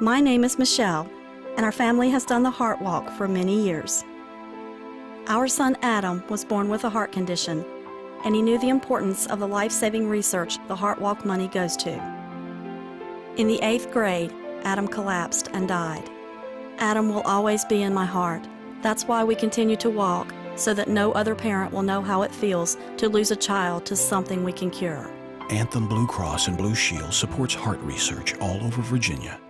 My name is Michelle, and our family has done the Heart Walk for many years. Our son Adam was born with a heart condition, and he knew the importance of the life saving research the Heart Walk money goes to. In the eighth grade, Adam collapsed and died. Adam will always be in my heart. That's why we continue to walk, so that no other parent will know how it feels to lose a child to something we can cure. Anthem Blue Cross and Blue Shield supports heart research all over Virginia